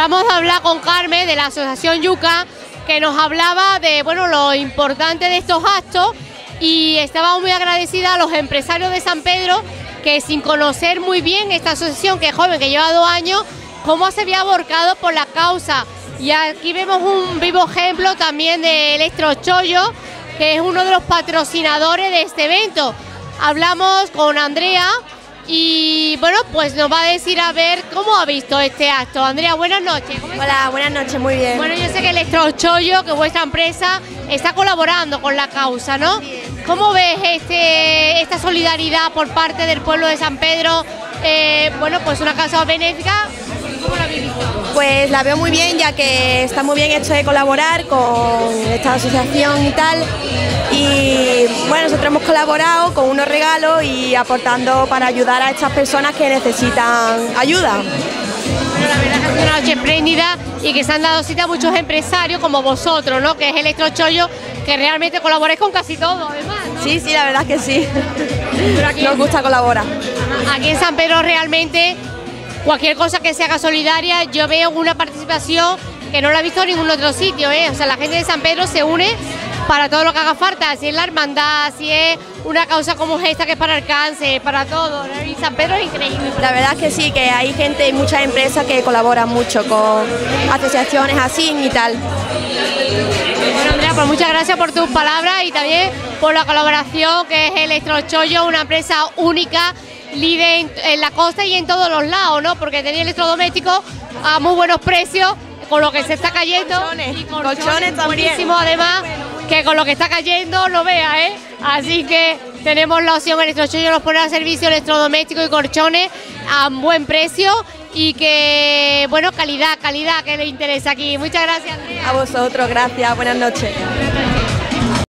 acabamos de hablar con Carmen de la Asociación Yuca, que nos hablaba de bueno lo importante de estos actos y estaba muy agradecida a los empresarios de San Pedro que sin conocer muy bien esta asociación, que es joven, que lleva dos años, cómo se había aborcado por la causa. Y aquí vemos un vivo ejemplo también de Electrochollo, que es uno de los patrocinadores de este evento. Hablamos con Andrea y bueno, pues nos va a decir a ver cómo ha visto este acto. Andrea, buenas noches. Hola, buenas noches, muy bien. Bueno, yo sé que Electrochollo, que vuestra empresa, está colaborando con la causa, ¿no? ¿Cómo ves este, esta solidaridad por parte del pueblo de San Pedro? Eh, bueno, pues una causa benéfica. ¿Cómo la habéis visto? Pues la veo muy bien, ya que está muy bien hecho de colaborar con esta asociación y tal. Y bueno, nosotros hemos colaborado con unos regalos y aportando para ayudar a estas personas que necesitan ayuda. Bueno, la verdad que sido una noche espléndida y que se han dado cita a muchos empresarios como vosotros, ¿no? Que es Electrochollo, que realmente colaboráis con casi todo, además. ¿no? Sí, sí, la verdad que sí. Pero aquí, Nos gusta colaborar. aquí en San Pedro realmente cualquier cosa que se haga solidaria, yo veo una participación que no la he visto en ningún otro sitio, ¿eh? O sea, la gente de San Pedro se une para todo lo que haga falta, si es la hermandad, si es una causa como esta que es para el cáncer, para todo. ¿no? Y San Pedro es increíble. La verdad que sí, que hay gente y muchas empresas que colaboran mucho con asociaciones así y tal. Bueno, Andrea, pues muchas gracias por tus palabras y también por la colaboración que es Electrochollo, una empresa única, líder en, en la costa y en todos los lados, ¿no? Porque tenía electrodomésticos a muy buenos precios, con lo que se está cayendo. Colchones, y colchones también. buenísimo, además, que con lo que está cayendo no vea, ¿eh? Así que tenemos la opción Electrochollo, nos pone a servicio electrodomésticos y colchones a buen precio y que, bueno, calidad, calidad que le interesa aquí. Muchas gracias, Andrea. A vosotros, gracias, buenas noches.